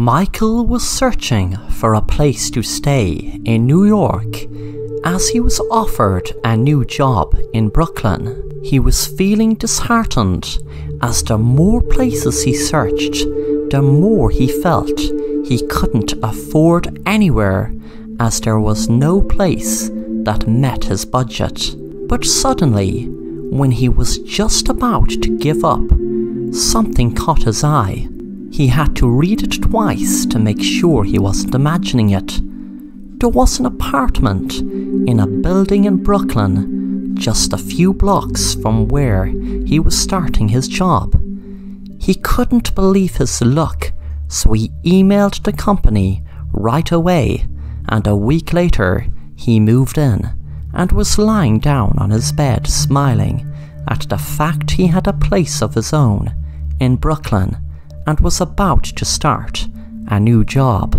Michael was searching for a place to stay in New York as he was offered a new job in Brooklyn. He was feeling disheartened as the more places he searched, the more he felt he couldn't afford anywhere as there was no place that met his budget. But suddenly, when he was just about to give up, something caught his eye. He had to read it twice to make sure he wasn't imagining it. There was an apartment in a building in Brooklyn, just a few blocks from where he was starting his job. He couldn't believe his luck, so he emailed the company right away, and a week later he moved in and was lying down on his bed smiling at the fact he had a place of his own in Brooklyn and was about to start a new job.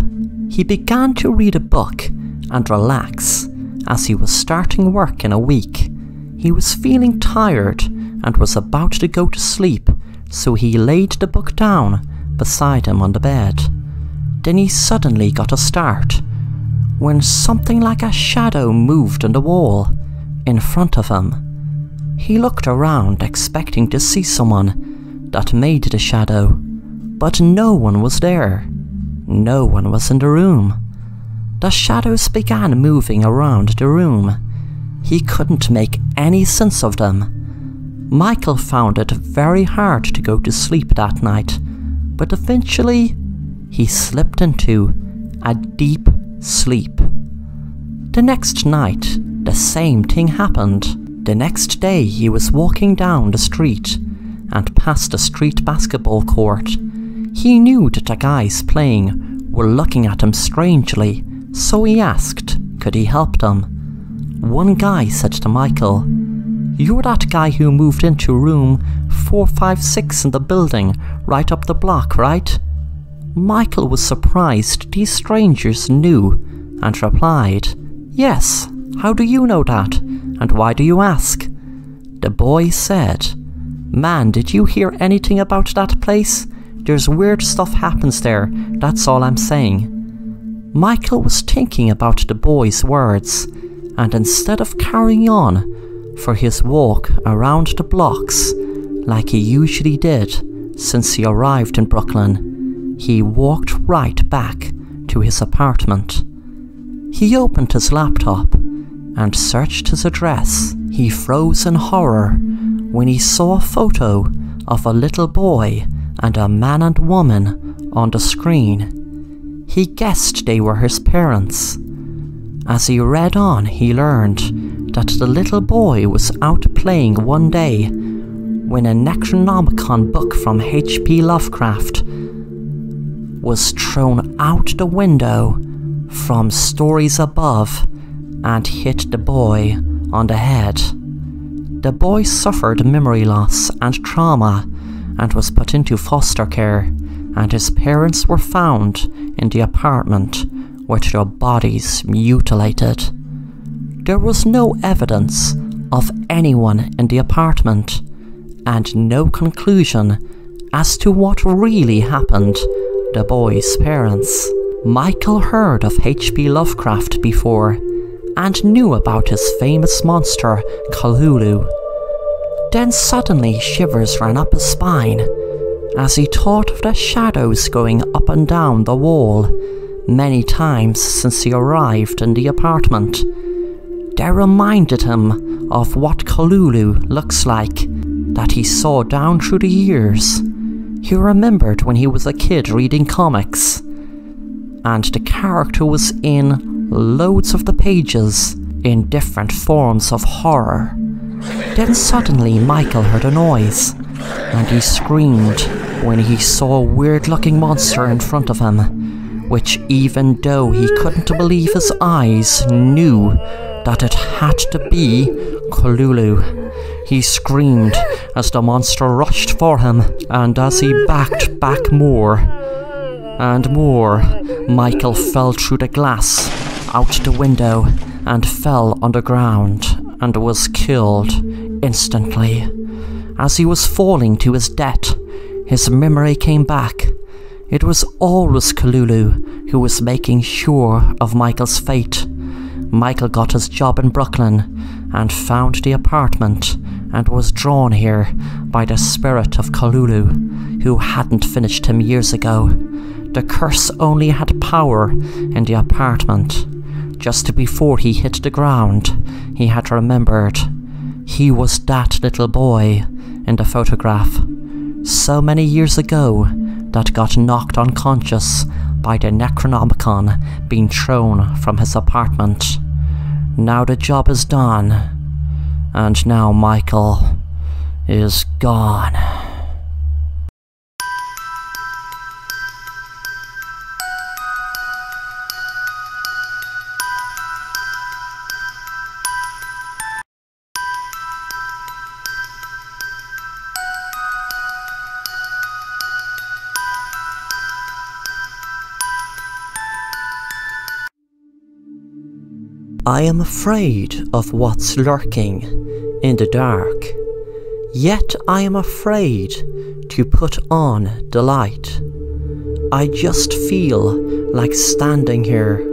He began to read a book and relax as he was starting work in a week. He was feeling tired and was about to go to sleep, so he laid the book down beside him on the bed. Then he suddenly got a start when something like a shadow moved on the wall in front of him. He looked around expecting to see someone that made the shadow, but no one was there. No one was in the room. The shadows began moving around the room. He couldn't make any sense of them. Michael found it very hard to go to sleep that night, but eventually he slipped into a deep sleep. The next night, the same thing happened. The next day, he was walking down the street and past a street basketball court. He knew that the guys playing were looking at him strangely, so he asked could he help them. One guy said to Michael, You're that guy who moved into room 456 in the building right up the block, right? Michael was surprised these strangers knew and replied, Yes, how do you know that? And why do you ask? The boy said, Man, did you hear anything about that place? There's weird stuff happens there, that's all I'm saying. Michael was thinking about the boy's words, and instead of carrying on for his walk around the blocks like he usually did since he arrived in Brooklyn, he walked right back to his apartment. He opened his laptop and searched his address, he froze in horror when he saw a photo of a little boy and a man and woman on the screen. He guessed they were his parents. As he read on, he learned that the little boy was out playing one day when a Necronomicon book from H.P. Lovecraft was thrown out the window from stories above and hit the boy on the head. The boy suffered memory loss and trauma and was put into foster care, and his parents were found in the apartment with their bodies mutilated. There was no evidence of anyone in the apartment, and no conclusion as to what really happened the boy's parents. Michael heard of H.P. Lovecraft before and knew about his famous monster, Cthulhu. Then suddenly shivers ran up his spine as he thought of the shadows going up and down the wall many times since he arrived in the apartment. They reminded him of what Cthulhu looks like that he saw down through the years. He remembered when he was a kid reading comics, and the character was in loads of the pages in different forms of horror. Then suddenly Michael heard a noise, and he screamed when he saw a weird looking monster in front of him, which, even though he couldn't believe his eyes, knew that it had to be Cthulhu. He screamed as the monster rushed for him, and as he backed back more and more, Michael fell through the glass out the window and fell on the ground and was killed instantly. As he was falling to his death, his memory came back It was always Cthulhu who was making sure of Michael's fate. Michael got his job in Brooklyn and found the apartment and was drawn here by the spirit of Cthulhu, who hadn't finished him years ago. The curse only had power in the apartment. Just before he hit the ground, he had remembered he was that little boy in the photograph so many years ago that got knocked unconscious by the Necronomicon being thrown from his apartment. Now the job is done, and now Michael is gone. I am afraid of what's lurking in the dark, yet I am afraid to put on the light. I just feel like standing here,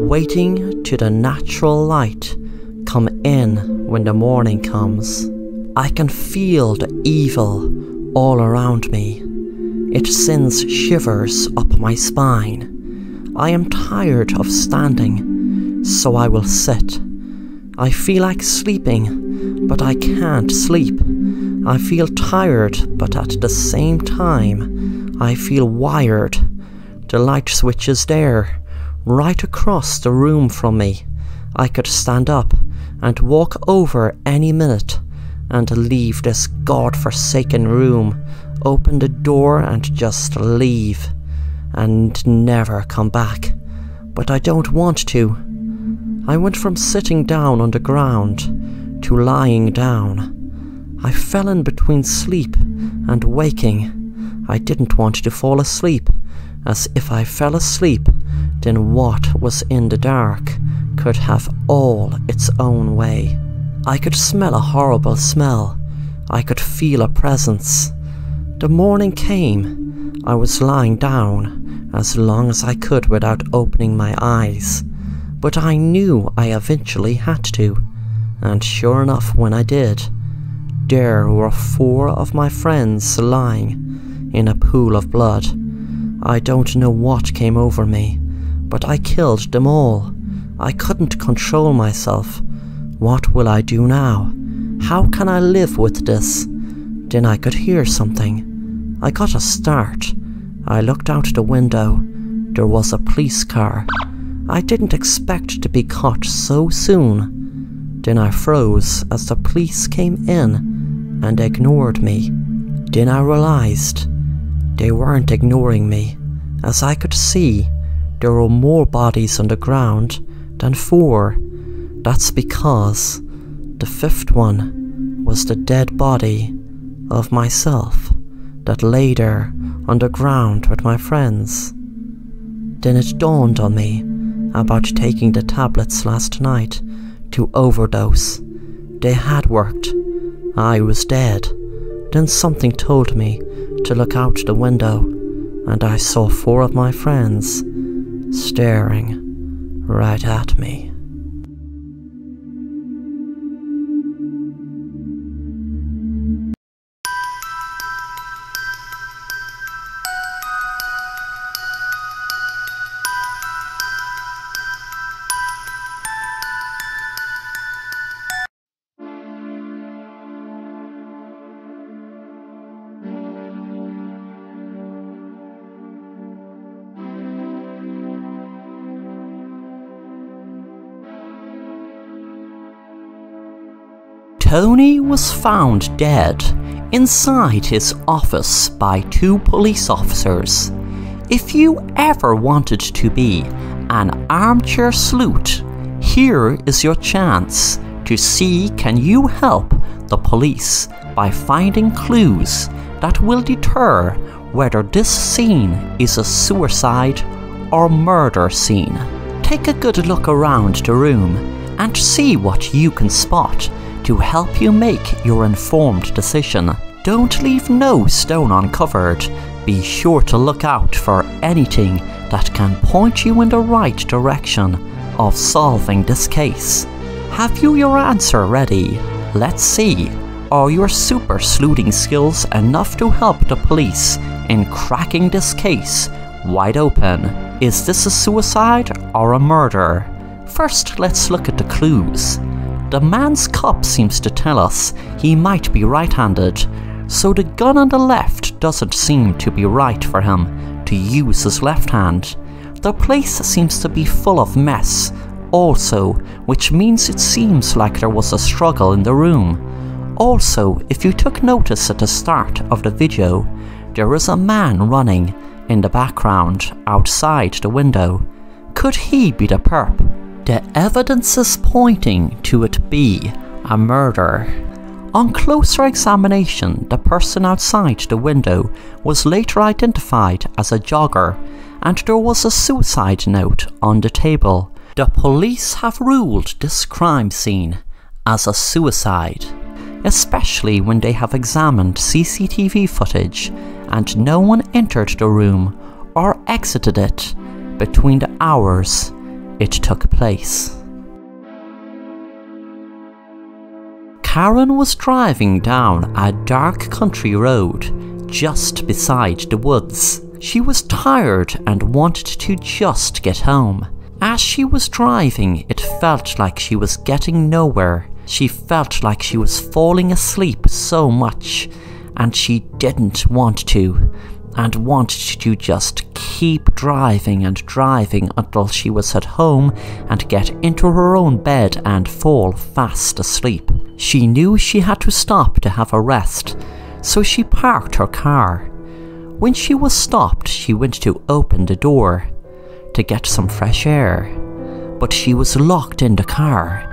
waiting to the natural light come in when the morning comes. I can feel the evil all around me. It sends shivers up my spine. I am tired of standing so I will sit. I feel like sleeping, but I can't sleep. I feel tired, but at the same time, I feel wired. The light switch is there, right across the room from me. I could stand up and walk over any minute and leave this god-forsaken room, open the door and just leave, and never come back. But I don't want to. I went from sitting down on the ground to lying down. I fell in between sleep and waking. I didn't want to fall asleep, as if I fell asleep, then what was in the dark could have all its own way. I could smell a horrible smell. I could feel a presence. The morning came. I was lying down as long as I could without opening my eyes but I knew I eventually had to, and sure enough, when I did, there were four of my friends lying in a pool of blood. I don't know what came over me, but I killed them all. I couldn't control myself. What will I do now? How can I live with this? Then I could hear something. I got a start. I looked out the window. There was a police car. I didn't expect to be caught so soon. Then I froze as the police came in and ignored me. Then I realized they weren't ignoring me, as I could see there were more bodies on the ground than four. That's because the fifth one was the dead body of myself that lay there on the ground with my friends. Then it dawned on me about taking the tablets last night to overdose. They had worked. I was dead. Then something told me to look out the window, and I saw four of my friends staring right at me. Tony was found dead inside his office by two police officers. If you ever wanted to be an armchair sleuth, here is your chance to see can you help the police by finding clues that will deter whether this scene is a suicide or murder scene. Take a good look around the room and see what you can spot to help you make your informed decision. Don't leave no stone uncovered. Be sure to look out for anything that can point you in the right direction of solving this case. Have you your answer ready? Let's see. Are your super sleuthing skills enough to help the police in cracking this case wide open? Is this a suicide or a murder? First, let's look at the clues. The man's cup seems to tell us he might be right handed, so the gun on the left doesn't seem to be right for him to use his left hand. The place seems to be full of mess, also, which means it seems like there was a struggle in the room. Also, if you took notice at the start of the video, there is a man running in the background outside the window. Could he be the perp? The evidence is pointing to it be a murder. On closer examination, the person outside the window was later identified as a jogger, and there was a suicide note on the table. The police have ruled this crime scene as a suicide, especially when they have examined CCTV footage and no one entered the room or exited it between the hours it took place. Karen was driving down a dark country road just beside the woods. She was tired and wanted to just get home. As she was driving, it felt like she was getting nowhere. She felt like she was falling asleep so much, and she didn't want to and wanted to just keep driving and driving until she was at home and get into her own bed and fall fast asleep. She knew she had to stop to have a rest, so she parked her car. When she was stopped, she went to open the door to get some fresh air, but she was locked in the car.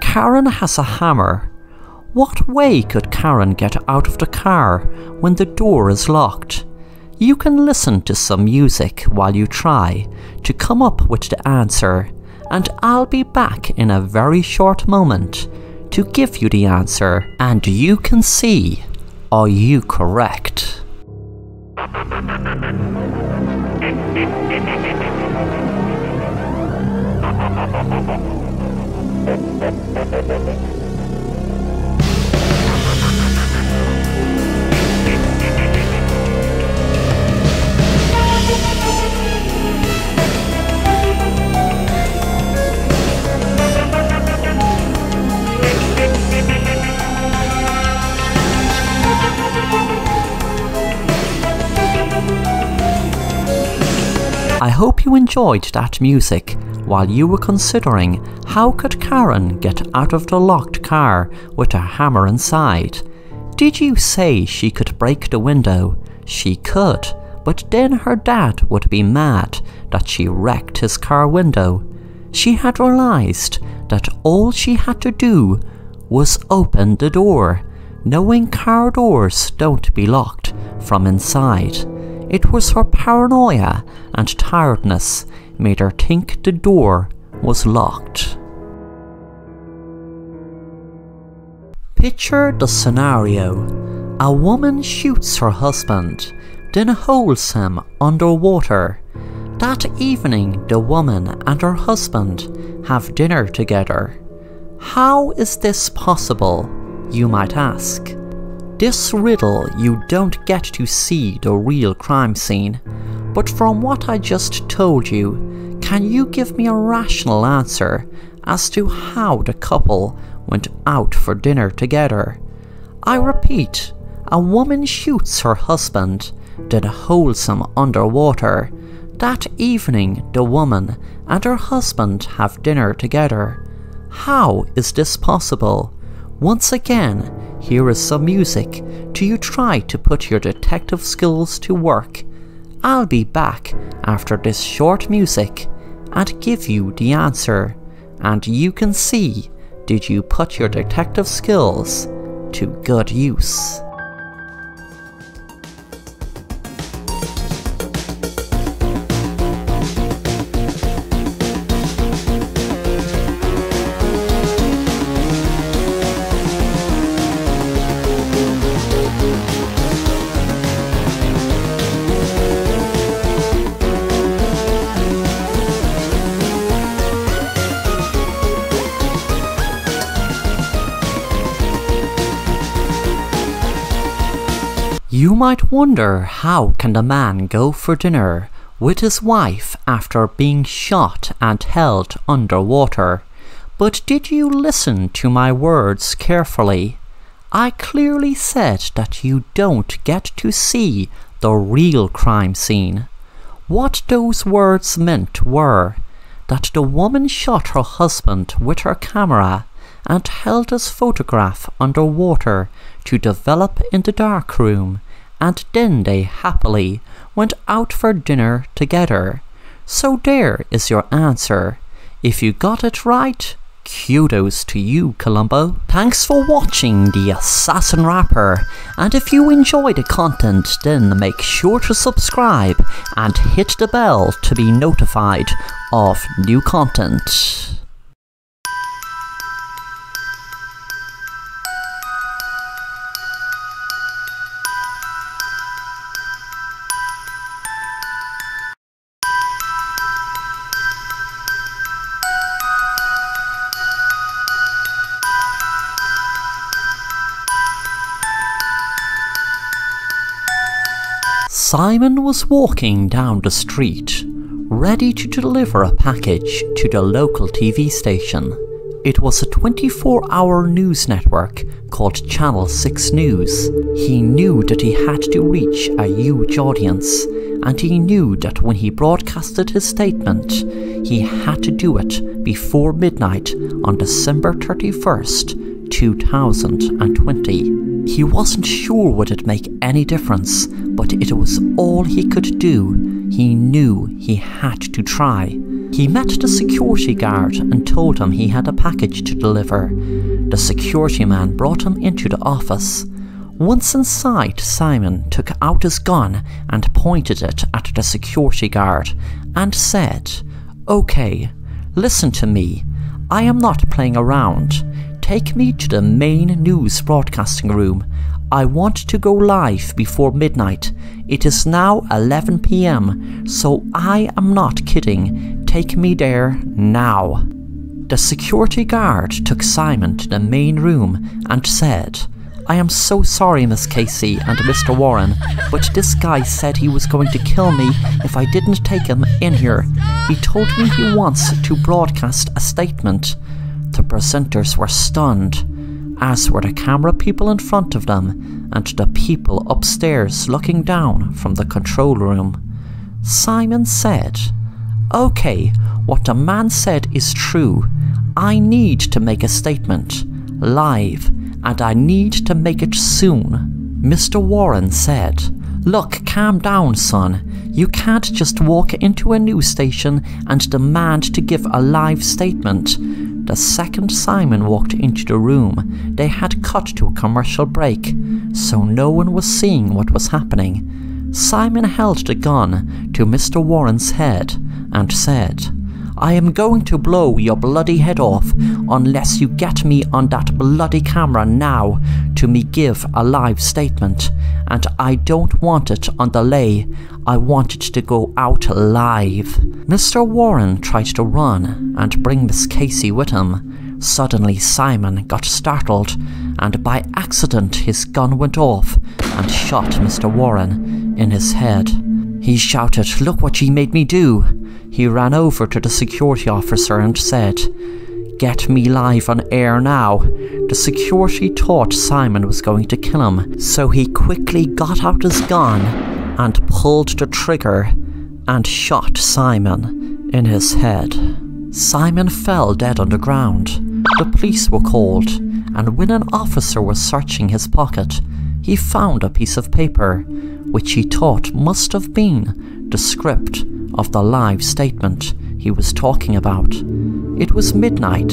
Karen has a hammer. What way could Karen get out of the car when the door is locked? You can listen to some music while you try to come up with the answer, and I'll be back in a very short moment to give you the answer, and you can see are you correct? I hope you enjoyed that music while you were considering how could Karen get out of the locked car with a hammer inside. Did you say she could break the window? She could, but then her dad would be mad that she wrecked his car window. She had realized that all she had to do was open the door, knowing car doors don't be locked from inside. It was her paranoia and tiredness made her think the door was locked. Picture the scenario. A woman shoots her husband, then holds him underwater. That evening, the woman and her husband have dinner together. How is this possible, you might ask? This riddle you don't get to see the real crime scene, but from what I just told you, can you give me a rational answer as to how the couple went out for dinner together? I repeat, a woman shoots her husband, then holds him underwater. That evening, the woman and her husband have dinner together. How is this possible? Once again, here is some music Do you try to put your detective skills to work. I'll be back after this short music and give you the answer, and you can see did you put your detective skills to good use. Wonder how can a man go for dinner with his wife after being shot and held underwater? But did you listen to my words carefully? I clearly said that you don't get to see the real crime scene. What those words meant were that the woman shot her husband with her camera and held his photograph underwater to develop in the darkroom, and then they happily went out for dinner together. So there is your answer. If you got it right, kudos to you, Columbo. Thanks for watching The Assassin Rapper, and if you enjoy the content, then make sure to subscribe and hit the bell to be notified of new content. Simon was walking down the street, ready to deliver a package to the local TV station. It was a 24 hour news network called Channel 6 News. He knew that he had to reach a huge audience, and he knew that when he broadcasted his statement, he had to do it before midnight on December 31st, 2020. He wasn't sure would it make any difference, but it was all he could do. He knew he had to try. He met the security guard and told him he had a package to deliver. The security man brought him into the office. Once inside, Simon took out his gun and pointed it at the security guard and said, Okay, listen to me. I am not playing around. Take me to the main news broadcasting room. I want to go live before midnight. It is now 11 pm, so I am not kidding. Take me there now. The security guard took Simon to the main room and said, I am so sorry, Miss Casey and Mr. Warren, but this guy said he was going to kill me if I didn't take him in here. He told me he wants to broadcast a statement. The presenters were stunned, as were the camera people in front of them and the people upstairs looking down from the control room. Simon said, Okay, what the man said is true. I need to make a statement, live, and I need to make it soon. Mr. Warren said, Look, calm down, son. You can't just walk into a news station and demand to give a live statement. The second Simon walked into the room, they had cut to a commercial break, so no one was seeing what was happening. Simon held the gun to Mr. Warren's head and said, I am going to blow your bloody head off unless you get me on that bloody camera now to me give a live statement. And I don't want it on delay, I wanted to go out live. Mr. Warren tried to run and bring Miss Casey with him. Suddenly Simon got startled and by accident his gun went off and shot Mr. Warren in his head. He shouted, Look what she made me do! He ran over to the security officer and said, Get me live on air now. The security thought Simon was going to kill him, so he quickly got out his gun and pulled the trigger and shot Simon in his head. Simon fell dead on the ground. The police were called, and when an officer was searching his pocket, he found a piece of paper, which he thought must have been the script of the live statement he was talking about. It was midnight.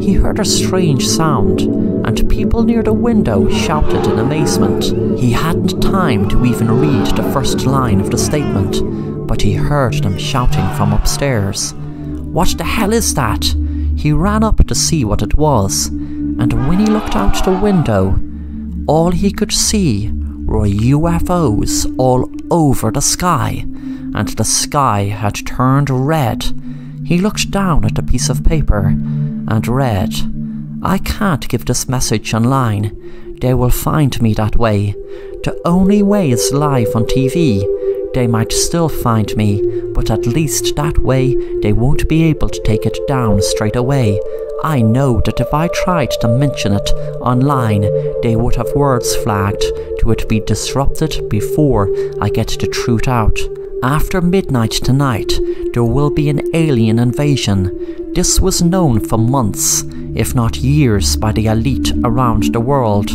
He heard a strange sound, and people near the window shouted in amazement. He hadn't time to even read the first line of the statement, but he heard them shouting from upstairs. What the hell is that? He ran up to see what it was, and when he looked out the window, all he could see were UFOs all over the sky and the sky had turned red. He looked down at the piece of paper and read, I can't give this message online. They will find me that way. The only way is live on TV. They might still find me, but at least that way they won't be able to take it down straight away. I know that if I tried to mention it online, they would have words flagged it be disrupted before I get the truth out. After midnight tonight, there will be an alien invasion. This was known for months, if not years, by the elite around the world.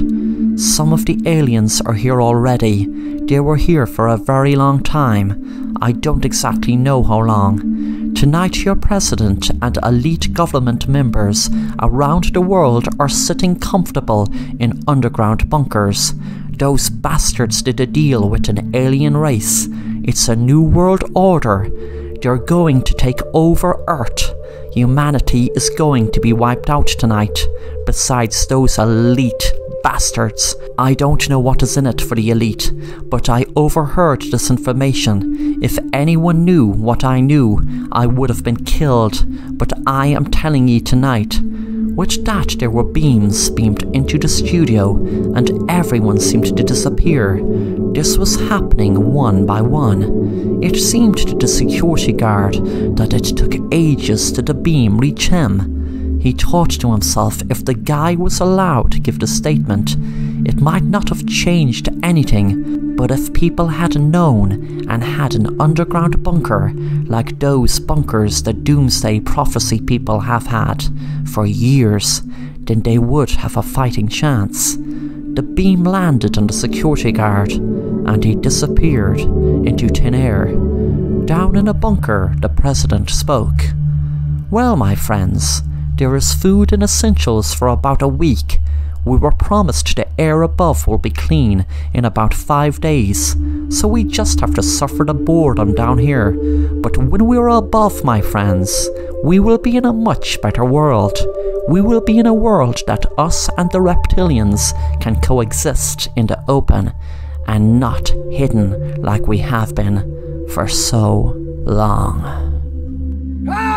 Some of the aliens are here already. They were here for a very long time. I don't exactly know how long. Tonight, your president and elite government members around the world are sitting comfortable in underground bunkers. Those bastards did a deal with an alien race. It's a new world order. They're going to take over Earth. Humanity is going to be wiped out tonight, besides those elite bastards. I don't know what is in it for the elite, but I overheard this information. If anyone knew what I knew, I would have been killed, but I am telling ye tonight. With that, there were beams beamed into the studio, and everyone seemed to disappear. This was happening one by one. It seemed to the security guard that it took ages to the beam reach him. He thought to himself if the guy was allowed to give the statement, it might not have changed anything, but if people had known and had an underground bunker like those bunkers the Doomsday Prophecy people have had for years, then they would have a fighting chance. The beam landed on the security guard, and he disappeared into thin air. Down in a bunker, the president spoke. Well, my friends, there is food and essentials for about a week. We were promised the air above will be clean in about five days, so we just have to suffer the boredom down here. But when we're above, my friends, we will be in a much better world. We will be in a world that us and the reptilians can coexist in the open and not hidden like we have been for so long. Ah!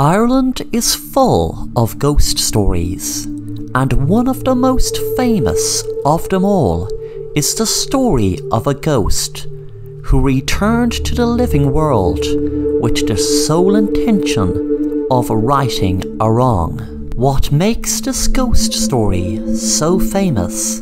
Ireland is full of ghost stories, and one of the most famous of them all is the story of a ghost who returned to the living world with the sole intention of righting a wrong. What makes this ghost story so famous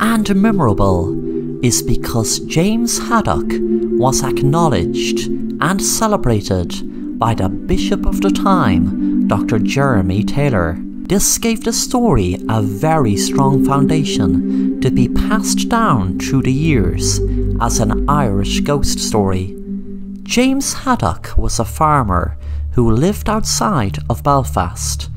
and memorable is because James Haddock was acknowledged and celebrated by the bishop of the time, Dr. Jeremy Taylor. This gave the story a very strong foundation to be passed down through the years as an Irish ghost story. James Haddock was a farmer who lived outside of Belfast.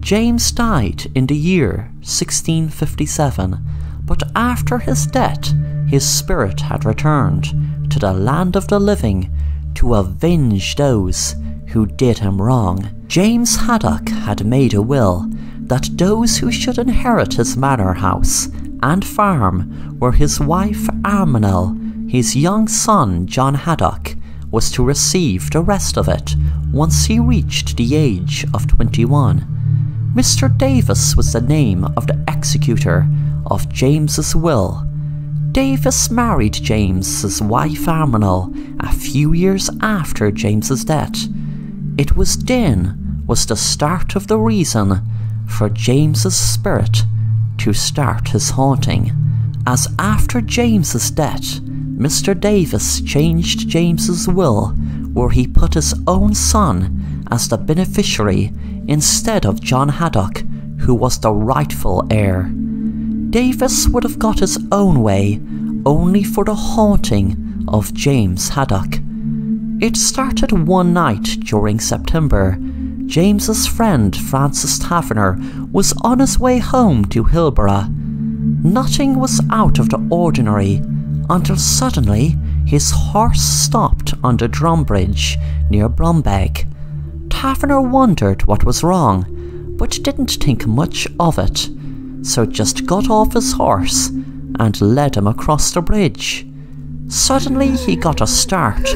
James died in the year 1657, but after his death, his spirit had returned to the land of the living to avenge those who did him wrong. James Haddock had made a will that those who should inherit his manor house and farm were his wife Arminel, his young son John Haddock was to receive the rest of it once he reached the age of 21. Mr. Davis was the name of the executor of James's will Davis married James's wife Arminel a few years after James's death. It was then was the start of the reason for James's spirit to start his haunting, as after James's death, Mr. Davis changed James's will where he put his own son as the beneficiary instead of John Haddock, who was the rightful heir. Davis would have got his own way only for the haunting of James Haddock. It started one night during September. James's friend Francis Taverner was on his way home to Hillsborough. Nothing was out of the ordinary until suddenly his horse stopped on the Drumbridge near Drumbeg. Taverner wondered what was wrong, but didn't think much of it, so just got off his horse and led him across the bridge. Suddenly he got a start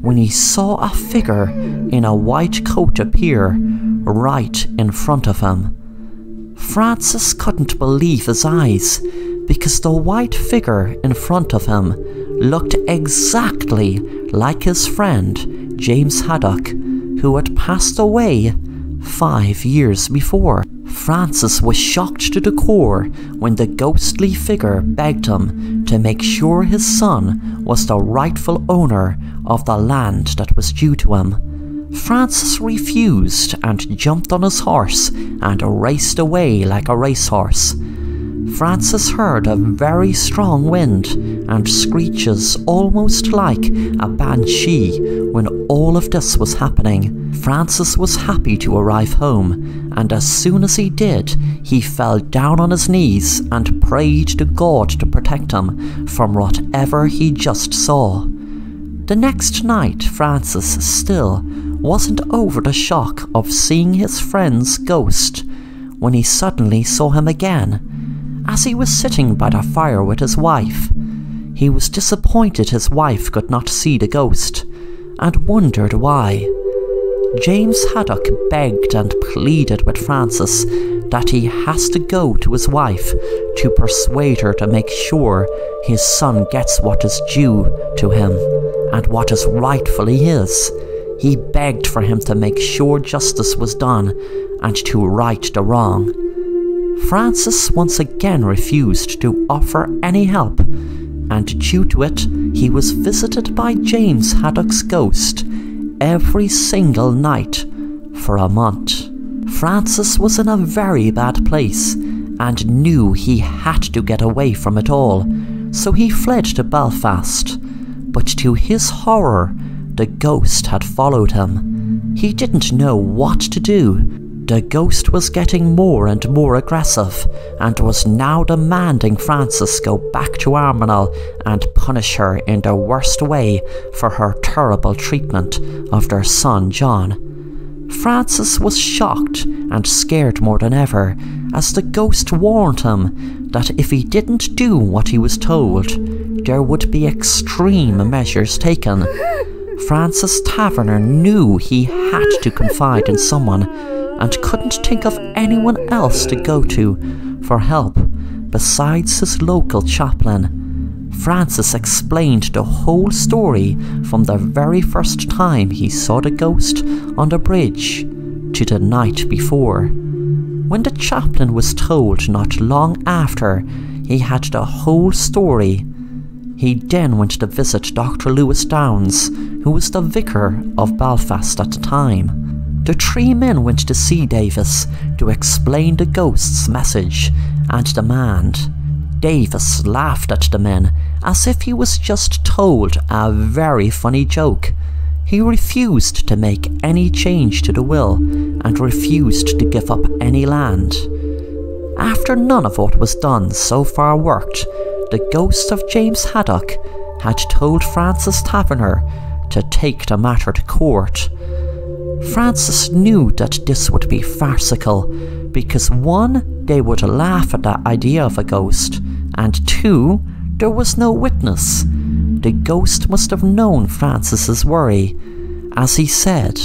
when he saw a figure in a white coat appear right in front of him. Francis couldn't believe his eyes because the white figure in front of him looked exactly like his friend James Haddock, who had passed away five years before. Francis was shocked to the core when the ghostly figure begged him to make sure his son was the rightful owner of the land that was due to him. Francis refused and jumped on his horse and raced away like a racehorse. Francis heard a very strong wind and screeches almost like a banshee when all of this was happening. Francis was happy to arrive home, and as soon as he did, he fell down on his knees and prayed to God to protect him from whatever he just saw. The next night, Francis still wasn't over the shock of seeing his friend's ghost when he suddenly saw him again as he was sitting by the fire with his wife. He was disappointed his wife could not see the ghost, and wondered why. James Haddock begged and pleaded with Francis that he has to go to his wife to persuade her to make sure his son gets what is due to him and what is rightfully his. He begged for him to make sure justice was done and to right the wrong. Francis once again refused to offer any help, and due to it, he was visited by James Haddock's ghost every single night for a month. Francis was in a very bad place and knew he had to get away from it all, so he fled to Belfast. But to his horror, the ghost had followed him. He didn't know what to do the ghost was getting more and more aggressive and was now demanding Francis go back to Arminel and punish her in the worst way for her terrible treatment of their son John. Francis was shocked and scared more than ever as the ghost warned him that if he didn't do what he was told, there would be extreme measures taken. Francis Taverner knew he had to confide in someone and couldn't think of anyone else to go to for help besides his local chaplain. Francis explained the whole story from the very first time he saw the ghost on the bridge to the night before. When the chaplain was told not long after he had the whole story, he then went to visit Dr. Lewis Downs, who was the vicar of Belfast at the time. The three men went to see Davis to explain the ghost's message and demand. Davis laughed at the men as if he was just told a very funny joke. He refused to make any change to the will and refused to give up any land. After none of what was done so far worked, the ghost of James Haddock had told Francis Taverner to take the matter to court Francis knew that this would be farcical, because one, they would laugh at the idea of a ghost, and two, there was no witness. The ghost must have known Francis's worry, as he said,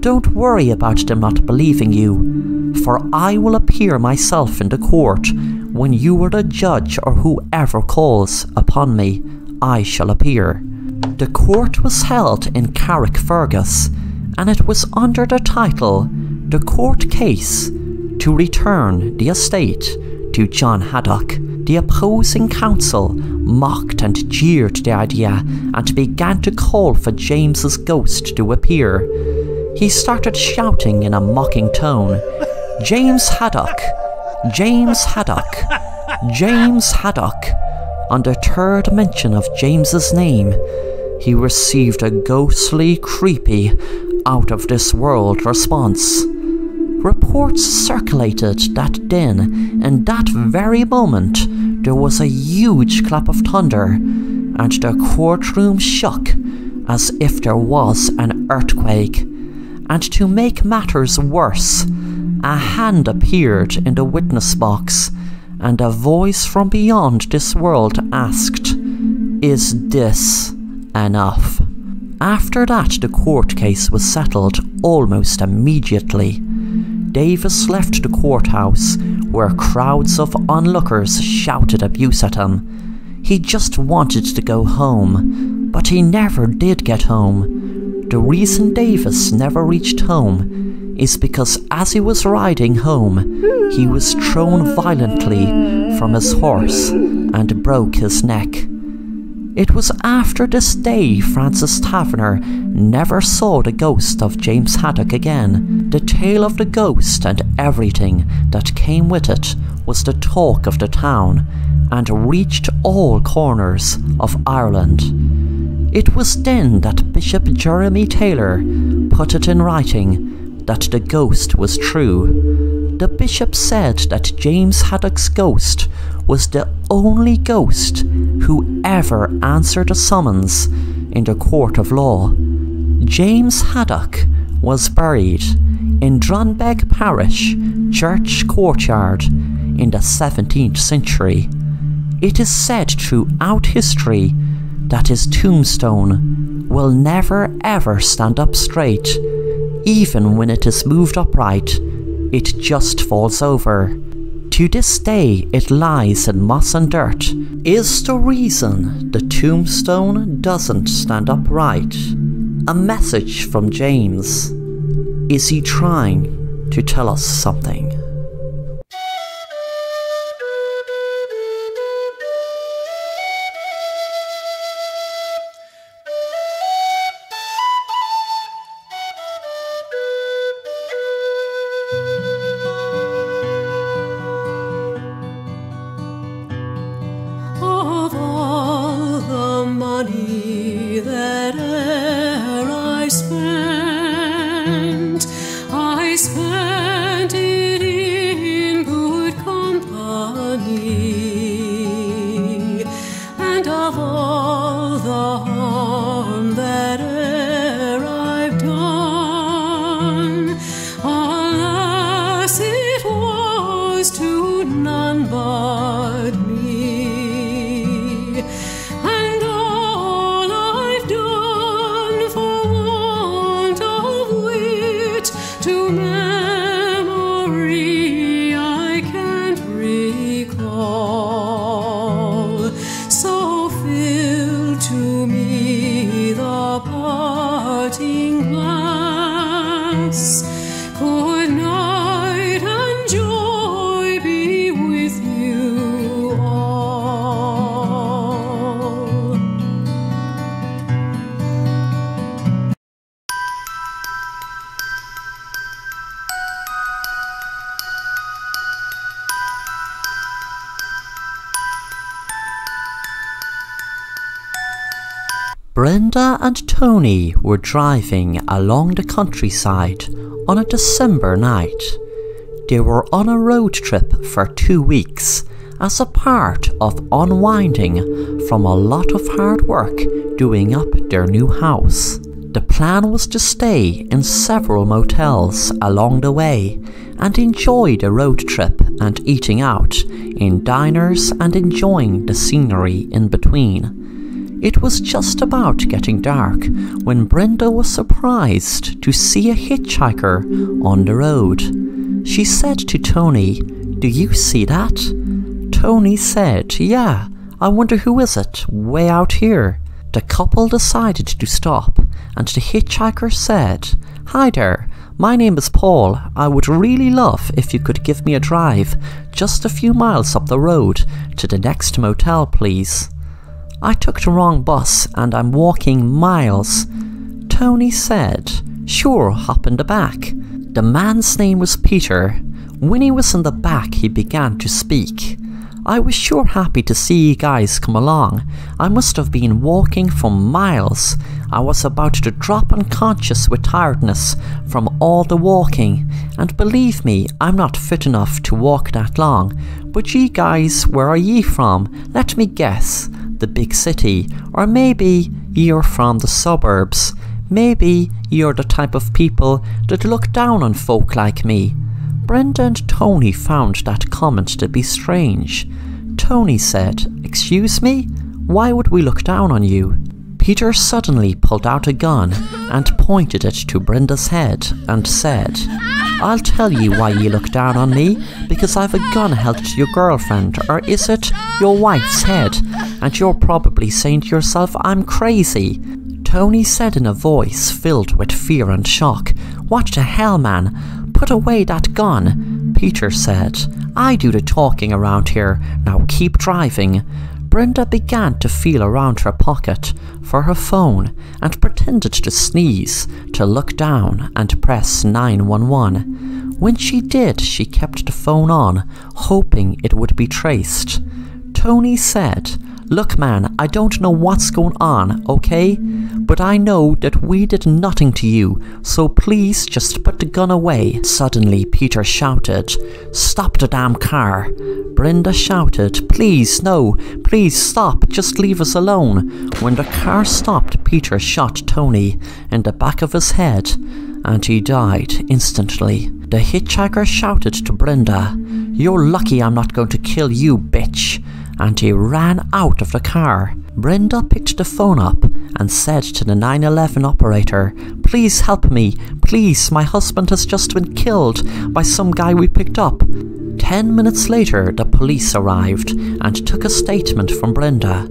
Don't worry about them not believing you, for I will appear myself in the court. When you are the judge or whoever calls upon me, I shall appear. The court was held in Carrickfergus, and it was under the title The Court Case to return the estate to John Haddock. The opposing counsel mocked and jeered the idea and began to call for James's ghost to appear. He started shouting in a mocking tone, James Haddock, James Haddock. James Haddock. On the third mention of James's name, he received a ghostly, creepy, out of this world response. Reports circulated that then, in that very moment, there was a huge clap of thunder, and the courtroom shook as if there was an earthquake. And to make matters worse, a hand appeared in the witness box, and a voice from beyond this world asked, Is this enough? After that, the court case was settled almost immediately. Davis left the courthouse, where crowds of onlookers shouted abuse at him. He just wanted to go home, but he never did get home. The reason Davis never reached home is because as he was riding home, he was thrown violently from his horse and broke his neck. It was after this day Francis Taverner never saw the ghost of James Haddock again. The tale of the ghost and everything that came with it was the talk of the town and reached all corners of Ireland. It was then that Bishop Jeremy Taylor put it in writing that the ghost was true. The bishop said that James Haddock's ghost was the only ghost who ever answered a summons in the court of law. James Haddock was buried in Drumbeg Parish church courtyard in the 17th century. It is said throughout history that his tombstone will never ever stand up straight. Even when it is moved upright, it just falls over. To this day, it lies in moss and dirt. Is the reason the tombstone doesn't stand upright a message from James? Is he trying to tell us something? Tony were driving along the countryside on a December night. They were on a road trip for two weeks as a part of unwinding from a lot of hard work doing up their new house. The plan was to stay in several motels along the way and enjoy the road trip and eating out in diners and enjoying the scenery in between. It was just about getting dark when Brenda was surprised to see a hitchhiker on the road. She said to Tony, Do you see that? Tony said, Yeah, I wonder who is it, way out here. The couple decided to stop, and the hitchhiker said, Hi there, my name is Paul. I would really love if you could give me a drive just a few miles up the road to the next motel, please. I took the wrong bus and I'm walking miles. Tony said, Sure, hop in the back. The man's name was Peter. When he was in the back, he began to speak. I was sure happy to see you guys come along. I must have been walking for miles. I was about to drop unconscious with tiredness from all the walking, and believe me, I'm not fit enough to walk that long. But ye guys, where are ye from? Let me guess. The big city, or maybe you're from the suburbs. Maybe you're the type of people that look down on folk like me. Brenda and Tony found that comment to be strange. Tony said, Excuse me? Why would we look down on you? Peter suddenly pulled out a gun and pointed it to Brenda's head and said, I'll tell you why you look down on me, because I've a gun held to your girlfriend, or is it your wife's head? And you're probably saying to yourself, I'm crazy. Tony said in a voice filled with fear and shock, What the hell, man? Put away that gun. Peter said, I do the talking around here, now keep driving. Brenda began to feel around her pocket for her phone and pretended to sneeze, to look down and press 911. When she did, she kept the phone on, hoping it would be traced. Tony said, Look, man, I don't know what's going on, okay? But I know that we did nothing to you, so please just put the gun away. Suddenly, Peter shouted, Stop the damn car. Brenda shouted, Please, no, please stop, just leave us alone. When the car stopped, Peter shot Tony in the back of his head, and he died instantly. The hitchhiker shouted to Brenda, You're lucky I'm not going to kill you, bitch and he ran out of the car. Brenda picked the phone up and said to the 911 operator, Please help me, please, my husband has just been killed by some guy we picked up. Ten minutes later, the police arrived and took a statement from Brenda.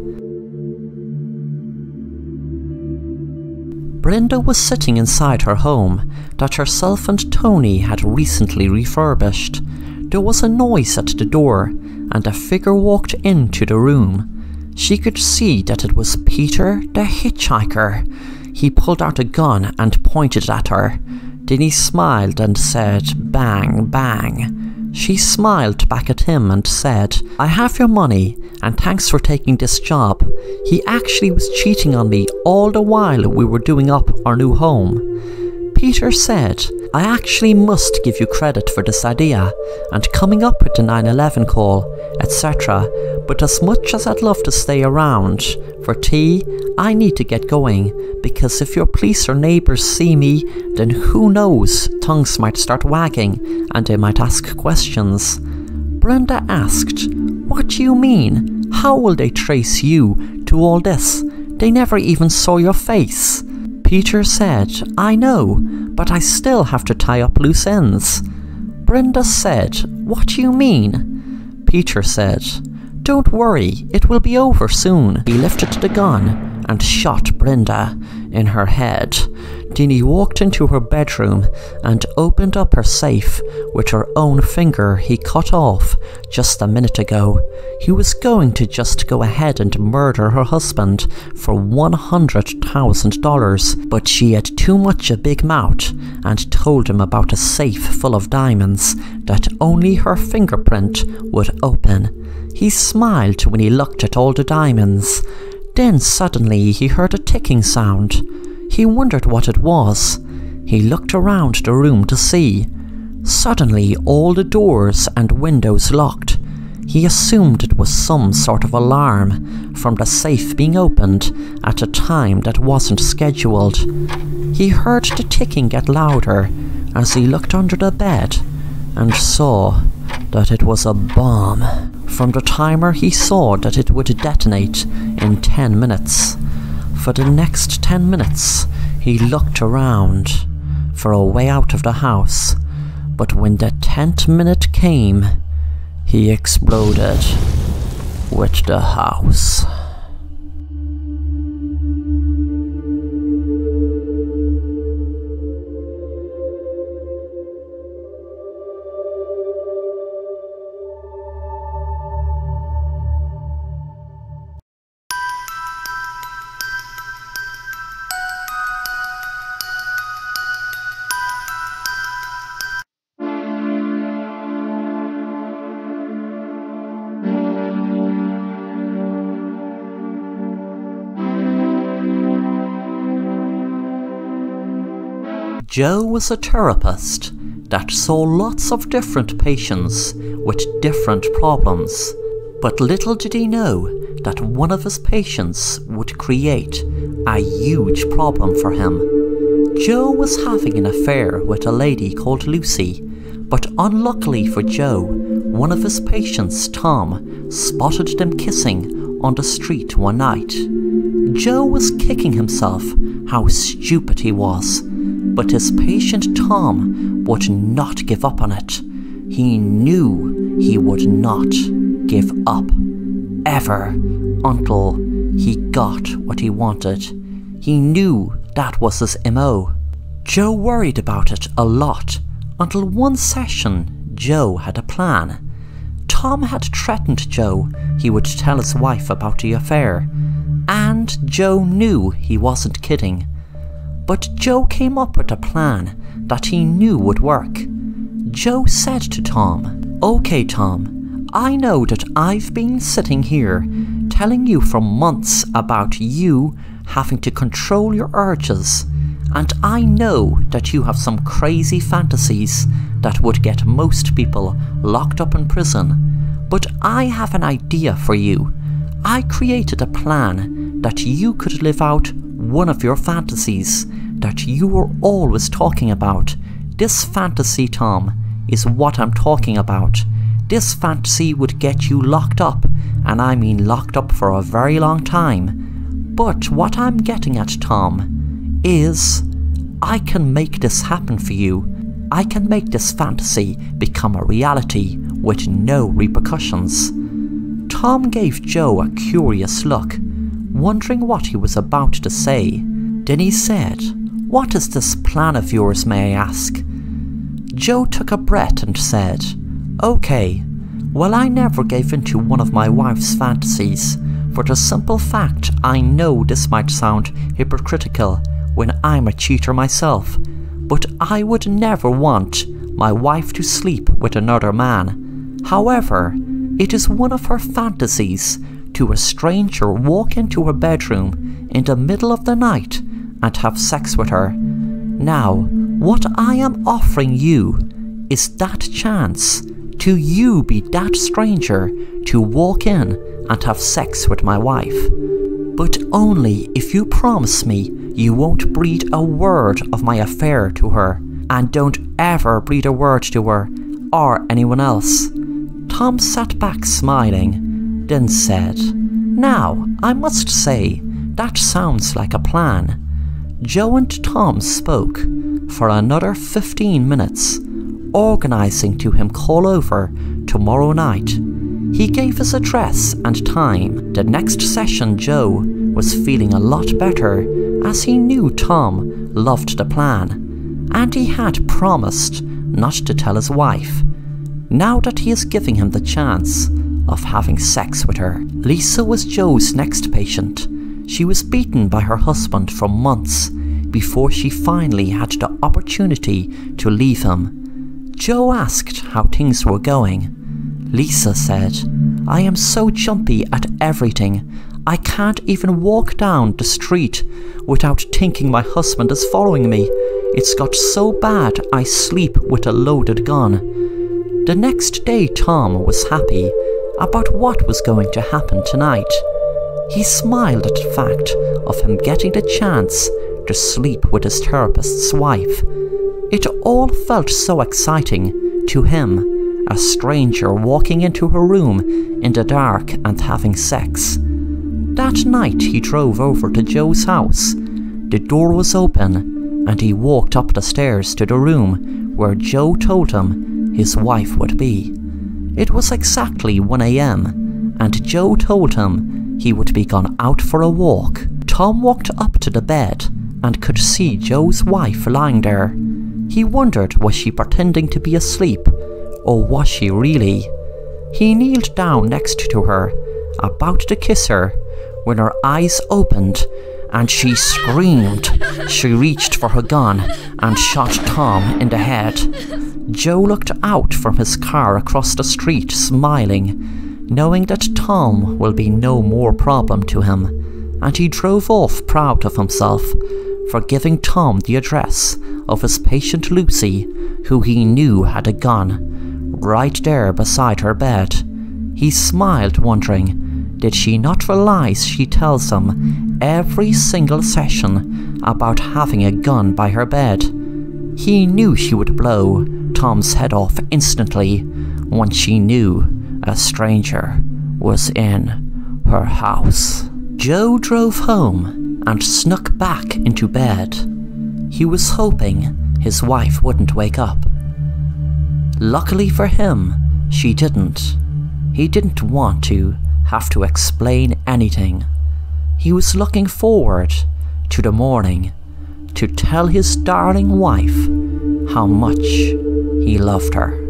Brenda was sitting inside her home that herself and Tony had recently refurbished. There was a noise at the door, and a figure walked into the room. She could see that it was Peter the hitchhiker. He pulled out a gun and pointed at her. Then he smiled and said, Bang, bang. She smiled back at him and said, I have your money, and thanks for taking this job. He actually was cheating on me all the while we were doing up our new home. Peter said, I actually must give you credit for this idea and coming up with the 911 call, etc. But as much as I'd love to stay around for tea, I need to get going because if your police or neighbours see me, then who knows, tongues might start wagging and they might ask questions. Brenda asked, What do you mean? How will they trace you to all this? They never even saw your face. Peter said, I know, but I still have to tie up loose ends. Brenda said, What do you mean? Peter said, Don't worry, it will be over soon. He lifted the gun and shot Brenda in her head. He walked into her bedroom and opened up her safe with her own finger he cut off just a minute ago. He was going to just go ahead and murder her husband for $100,000, but she had too much a big mouth and told him about a safe full of diamonds that only her fingerprint would open. He smiled when he looked at all the diamonds. Then suddenly he heard a ticking sound. He wondered what it was. He looked around the room to see. Suddenly, all the doors and windows locked. He assumed it was some sort of alarm from the safe being opened at a time that wasn't scheduled. He heard the ticking get louder as he looked under the bed and saw that it was a bomb. From the timer, he saw that it would detonate in 10 minutes. For the next 10 minutes, he looked around for a way out of the house, but when the 10th minute came, he exploded with the house. Joe was a therapist that saw lots of different patients with different problems, but little did he know that one of his patients would create a huge problem for him. Joe was having an affair with a lady called Lucy, but unluckily for Joe, one of his patients, Tom, spotted them kissing on the street one night. Joe was kicking himself how stupid he was, but his patient Tom would not give up on it. He knew he would not give up ever until he got what he wanted. He knew that was his MO. Joe worried about it a lot until one session Joe had a plan. Tom had threatened Joe he would tell his wife about the affair, and Joe knew he wasn't kidding. But Joe came up with a plan that he knew would work. Joe said to Tom, OK, Tom, I know that I've been sitting here telling you for months about you having to control your urges, and I know that you have some crazy fantasies that would get most people locked up in prison. But I have an idea for you. I created a plan that you could live out one of your fantasies that you were always talking about. This fantasy, Tom, is what I'm talking about. This fantasy would get you locked up, and I mean locked up for a very long time. But what I'm getting at, Tom, is I can make this happen for you. I can make this fantasy become a reality with no repercussions. Tom gave Joe a curious look, wondering what he was about to say. He said, What is this plan of yours, may I ask? Joe took a breath and said, OK, well, I never gave in to one of my wife's fantasies, for the simple fact I know this might sound hypocritical when I'm a cheater myself, but I would never want my wife to sleep with another man. However, it is one of her fantasies to a stranger walk into her bedroom in the middle of the night and have sex with her. Now, what I am offering you is that chance to you be that stranger to walk in and have sex with my wife. But only if you promise me you won't breathe a word of my affair to her, and don't ever breathe a word to her or anyone else. Tom sat back smiling, then said, Now, I must say, that sounds like a plan. Joe and Tom spoke for another 15 minutes, organising to him call over tomorrow night. He gave his address and time. The next session Joe was feeling a lot better as he knew Tom loved the plan, and he had promised not to tell his wife. Now that he is giving him the chance of having sex with her. Lisa was Joe's next patient. She was beaten by her husband for months before she finally had the opportunity to leave him. Joe asked how things were going. Lisa said, I am so jumpy at everything. I can't even walk down the street without thinking my husband is following me. It's got so bad I sleep with a loaded gun. The next day Tom was happy about what was going to happen tonight. He smiled at the fact of him getting the chance to sleep with his therapist's wife. It all felt so exciting to him, a stranger walking into her room in the dark and having sex. That night he drove over to Joe's house. The door was open, and he walked up the stairs to the room where Joe told him his wife would be. It was exactly 1am, and Joe told him he would be gone out for a walk. Tom walked up to the bed and could see Joe's wife lying there. He wondered was she pretending to be asleep, or was she really? He kneeled down next to her, about to kiss her, when her eyes opened and she screamed. She reached for her gun and shot Tom in the head. Joe looked out from his car across the street, smiling, knowing that Tom will be no more problem to him, and he drove off proud of himself for giving Tom the address of his patient Lucy, who he knew had a gun, right there beside her bed. He smiled, wondering, did she not realize she tells him every single session about having a gun by her bed? He knew she would blow Tom's head off instantly once she knew a stranger was in her house. Joe drove home and snuck back into bed. He was hoping his wife wouldn't wake up. Luckily for him, she didn't. He didn't want to have to explain anything. He was looking forward to the morning to tell his darling wife how much he loved her.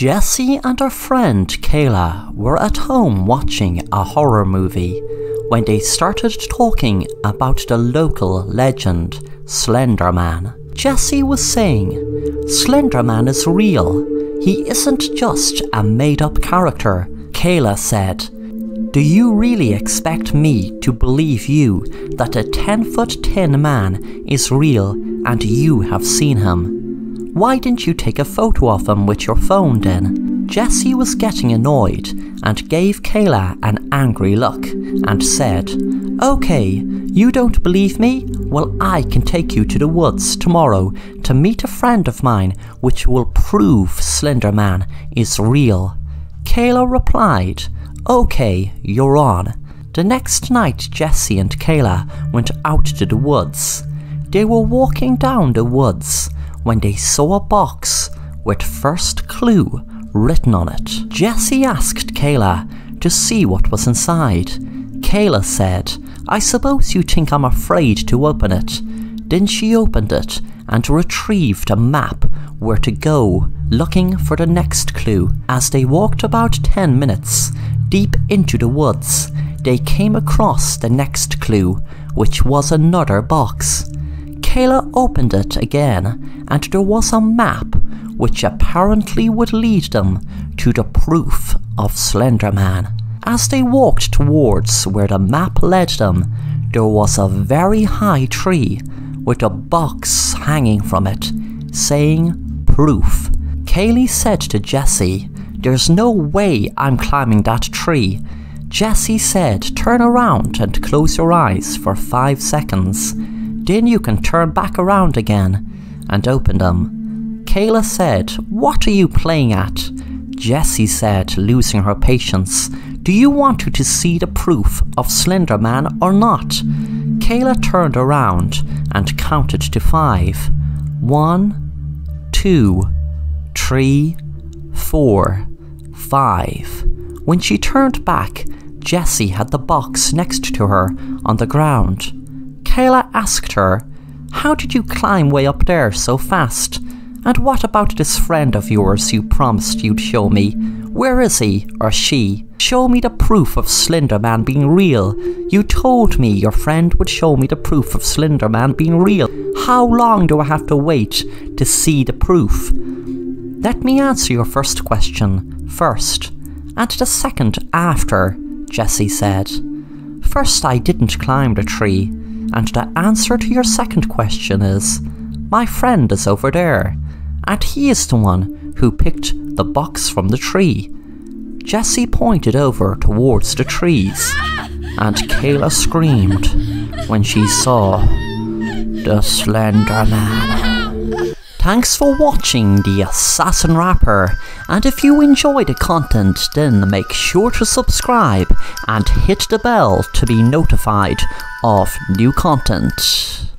Jessie and her friend Kayla were at home watching a horror movie when they started talking about the local legend, Slender Man. Jessie was saying, Slender Man is real. He isn't just a made up character. Kayla said, Do you really expect me to believe you that a 10 foot tin man is real and you have seen him? Why didn't you take a photo of him with your phone then? Jessie was getting annoyed and gave Kayla an angry look and said, Okay, you don't believe me? Well, I can take you to the woods tomorrow to meet a friend of mine which will prove Slender Man is real. Kayla replied, Okay, you're on. The next night, Jessie and Kayla went out to the woods. They were walking down the woods when they saw a box with first clue written on it. Jessie asked Kayla to see what was inside. Kayla said, I suppose you think I'm afraid to open it. Then she opened it and retrieved a map where to go looking for the next clue. As they walked about 10 minutes deep into the woods, they came across the next clue, which was another box. Kayla opened it again, and there was a map which apparently would lead them to the proof of Slender Man. As they walked towards where the map led them, there was a very high tree with a box hanging from it, saying proof. Kaylee said to Jessie, There's no way I'm climbing that tree. Jessie said, Turn around and close your eyes for five seconds. Then you can turn back around again and open them. Kayla said, What are you playing at? Jessie said, losing her patience, Do you want to see the proof of Slender Man or not? Kayla turned around and counted to five. One, two, three, four, five. When she turned back, Jessie had the box next to her on the ground. Kayla asked her, How did you climb way up there so fast? And what about this friend of yours you promised you'd show me? Where is he or she? Show me the proof of Slenderman being real. You told me your friend would show me the proof of Slenderman being real. How long do I have to wait to see the proof? Let me answer your first question first, and the second after, Jessie said. First, I didn't climb the tree. And the answer to your second question is my friend is over there, and he is the one who picked the box from the tree. Jessie pointed over towards the trees, and Kayla screamed when she saw the Slender Man. Thanks for watching the Assassin Rapper, and if you enjoy the content, then make sure to subscribe and hit the bell to be notified of new content.